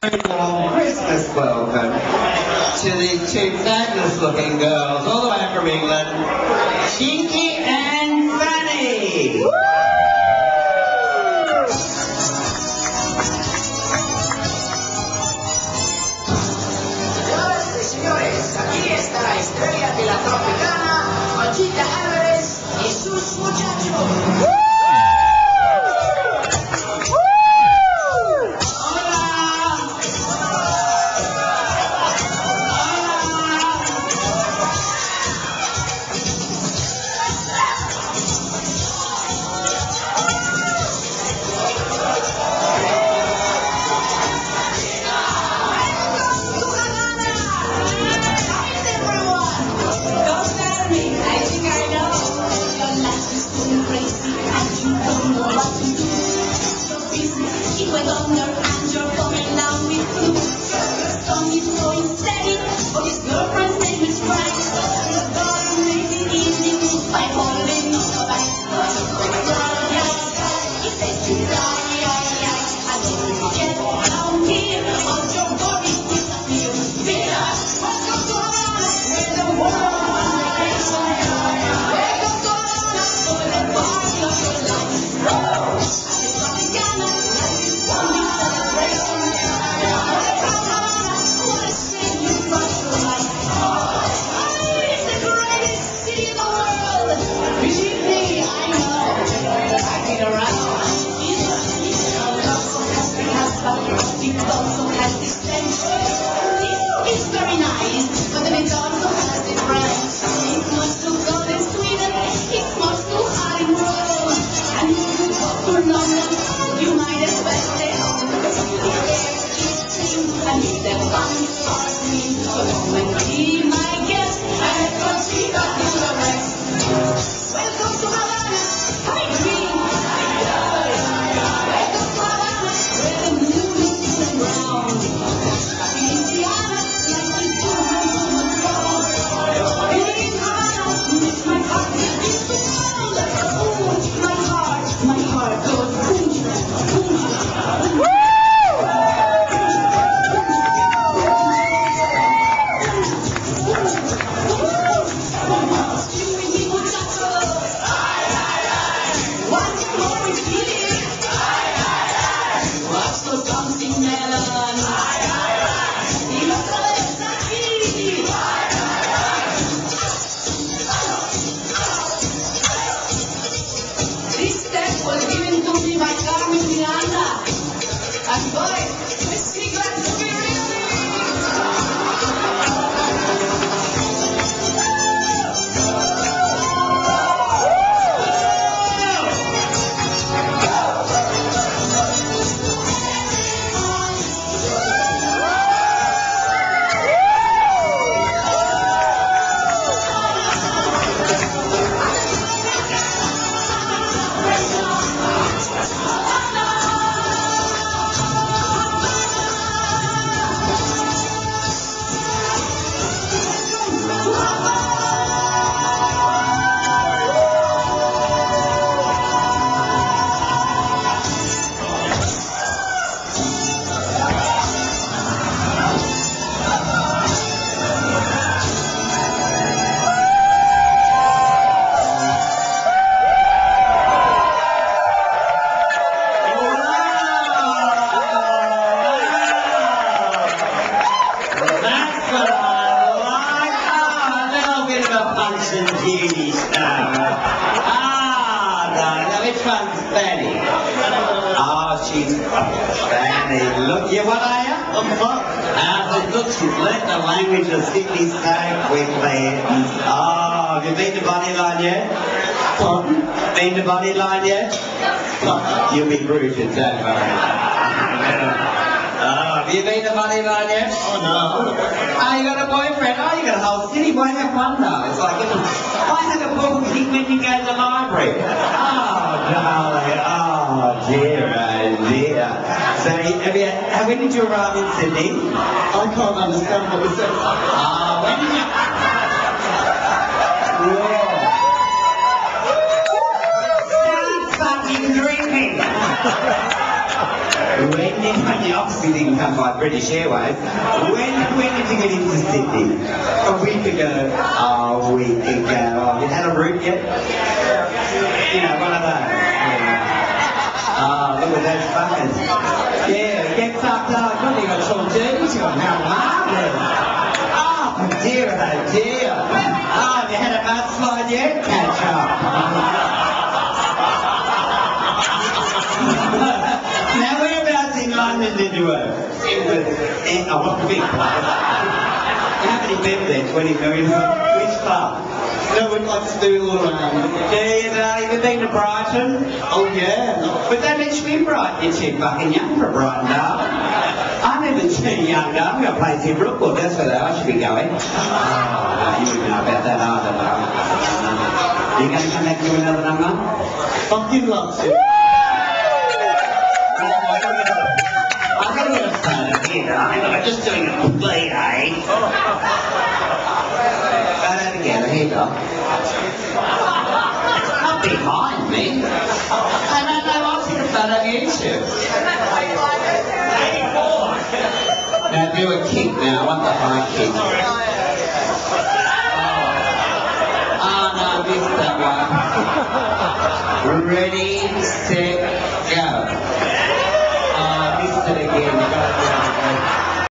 Christmas welcome to these two fabulous looking girls all the way from England, Chinky don't know he's steady, or his girlfriend's name is Frank. I'm going. Look, you what are you? I'm fuck. Ah, look, she's learnt the language of Sydney so quickly. Oh, have you been to Bunnyline yet? Pardon? Been to Bunnyline yet? You'll be rooted, don't worry. Oh, have you been to Bunnyline yet? Oh, no. Oh, you got a boyfriend? Oh, you got a whole city. Why have fun, though? It's like, why have a book when you go to the library? Oh, darling. Oh, dear, oh, dear. So, have you, when did you arrive in Sydney? I can't understand what you said. Ah, when did you... When you obviously didn't come by British Airways? When when did you get into Sydney? A week ago. Oh, a week ago. Oh, you had a route yet? You know, one of those. Oh, look at those fuckers. Yeah, get fucked up. Have you got some dirty to them? How marvellous. Oh, dear, oh dear. Oh, have you had a mudslide yet? Catch up. now whereabouts in London did you work? It was the big place? How many people there? 20 million? Which club? No, we'd like to do all around. Yeah, uh, you know, you been to Brighton? Oh yeah. But they let you in Brighton, you're too fucking young for Brighton, darling. I'm even too young, darling. I've got a place in Brookwood, that's where I should be going. Oh, no, you wouldn't know about that either, darling. You going to come back do another number? Fucking loves it. I'm just doing a play, eh? Photo together, here, doc. Not behind me. I don't know, I'll take a photo of you two. Now do a kick now, I want the high kick. Oh no, I missed that one. Ready?